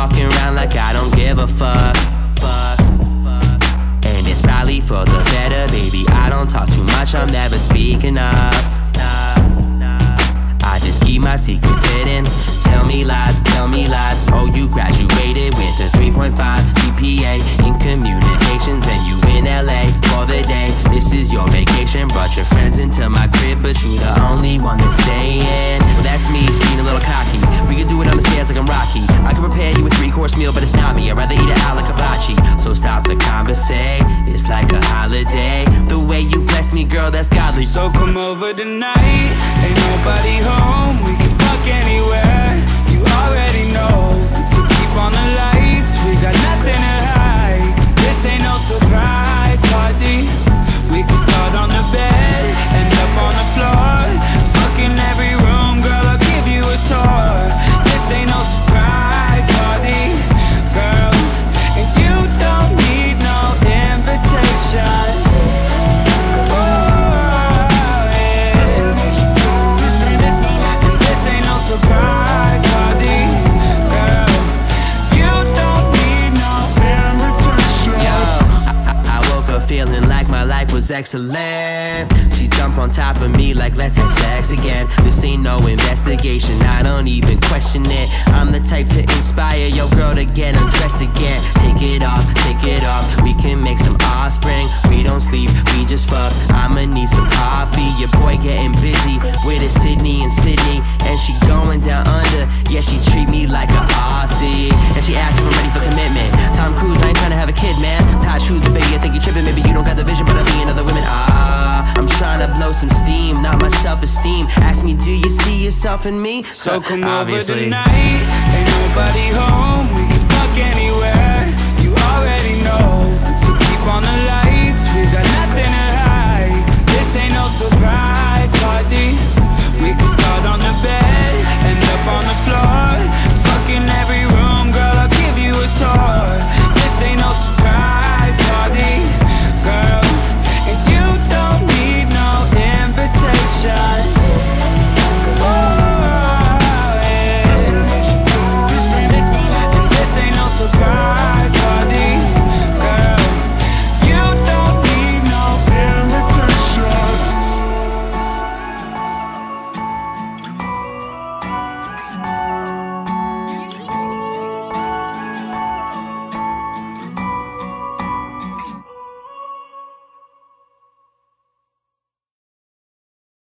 fucking around like I don't give a fuck. Fuck. And it's probably for the better, baby. I don't talk too much, I'm never speaking up. I just keep my secrets hidden. Tell me lies, tell me lies. Oh, you graduated with a 3.5 GPA in communications, and you in LA for the day. This is your vacation. Brought your friends into my crib, but you the only one that's staying. That's me, course meal, but it's not me. I'd rather eat out like hibachi. So stop the conversation. It's like a holiday. The way you bless me, girl, that's godly. So come over tonight, ain't nobody home. We can fuck anywhere, you already know. Feeling like my life was excellent. She jumped on top of me like let's have sex again. This ain't no investigation, I don't even question it. I'm the type to inspire your girl to get undressed again. Take it off, take it off. We can make some offspring. We don't sleep, we just fuck. I'ma need some coffee. Your boy getting busy with a Sydney and Sydney, and she going down under. Yeah, she treat Ask me, do you see yourself in me? So come over tonight, ain't nobody home. Bye.